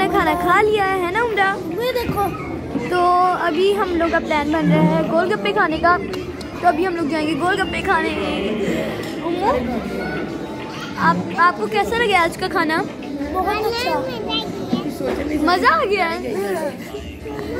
अपना खाना खा लिया है है ना उमरा? ये देखो। तो अभी हम लोग का प्लान बन रहा है गोलगप्पे खाने का। तो अभी हम लोग जाएँगे गोलगप्पे खाने। आप आपको कैसा लगे आज का खाना? बहुत अच्छा। मज़ा आ गया है।